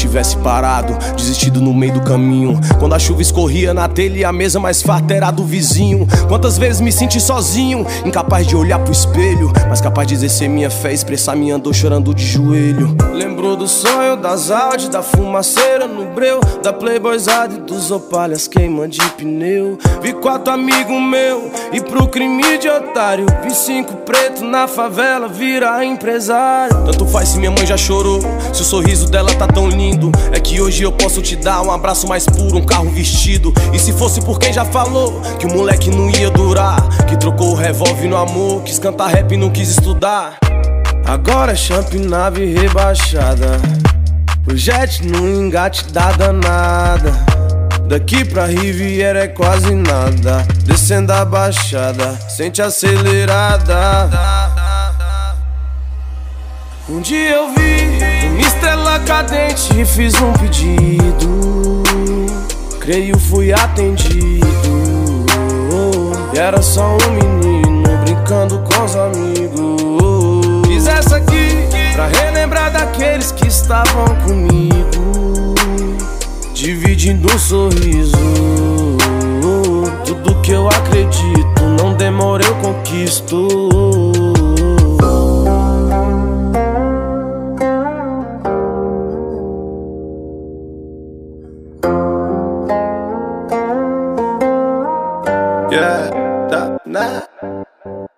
tivesse parado, desistido no meio do caminho. Quando a chuva escorria na telha e a mesa mais farta era do vizinho. Quantas vezes me senti sozinho, incapaz de olhar pro espelho, mas capaz de exercer minha fé, expressar minha dor chorando de joelho. Lembrou do sonho das Audi, da fumaceira no breu, da Playboyzada e dos opalhas queima de pneu. Vi quatro amigos meu e pro crime de otário, vi cinco preto na favela virar empresário. Tanto faz se minha mãe já chorou, se o sorriso dela tá tão lindo. É que hoje eu posso te dar um abraço mais puro, um carro vestido. E se fosse por quem já falou que o moleque não ia durar, que trocou o revólver no amor, quis cantar rap e não quis estudar. Agora é champ nave rebaixada. O jet no engate da danada. Daqui pra Riviera é quase nada. Descendo a baixada, sente acelerada. Um dia eu vi estrela cadente fiz um pedido. Creio fui atendido. E era só um menino brincando com os amigos. Fiz essa aqui pra relembrar daqueles que estavam comigo. Dividindo um sorriso. Tudo que eu acredito, não demora, eu conquisto. Yeah, tá, né?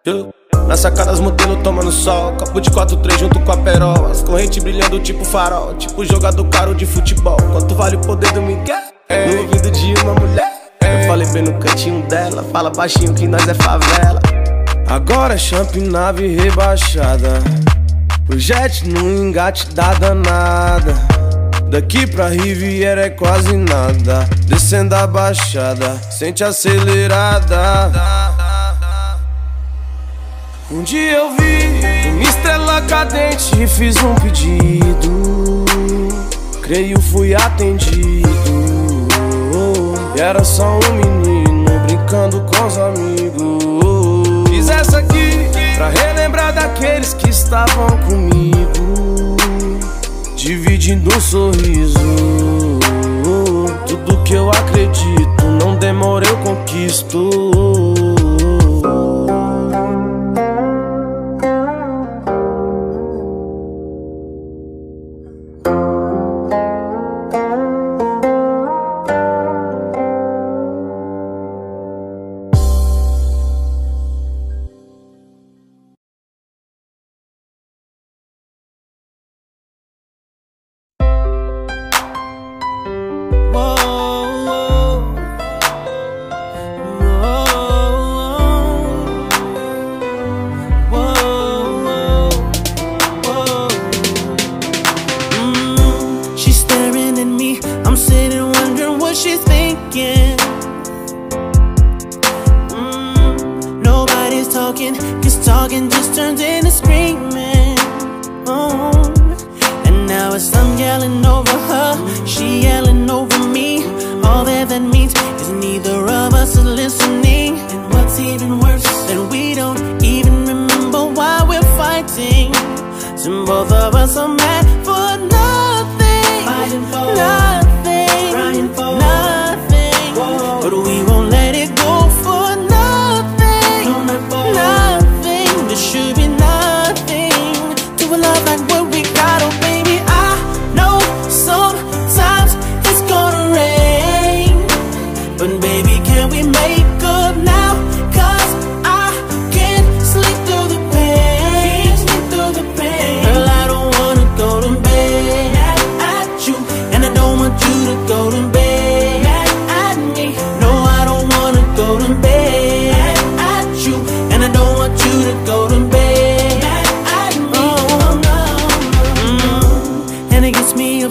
Eu. Na sacada as modelo tomando sol. Copo de 4-3 junto com a perola. As correntes brilhando tipo farol. Tipo jogador caro de futebol. Quanto vale o poder do Miguel? No ouvido de uma mulher. Eu falei bem no cantinho dela. Fala baixinho que nós é favela. Agora é champ nave rebaixada. O jet no engate da danada Daqui pra Riviera é quase nada. Descendo a baixada, sente acelerada. Um dia eu vi uma estrela cadente e fiz um pedido. Creio fui atendido. E era só um menino sorriso. Tudo que eu acredito Não demora, eu conquisto talking just turns into screaming. Oh, and now it's I'm yelling over her, she yelling over me. All that that means is neither of us is listening. And what's even worse, that we don't even remember why we're fighting. So both of us are mad for nothing. Nothing. Nothing. But we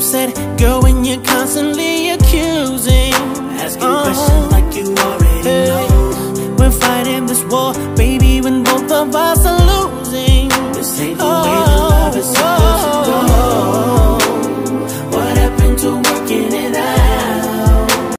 upset, girl, when you're constantly accusing. Asking uh-huh. questions like you already know. We're fighting this war, baby, when both of us are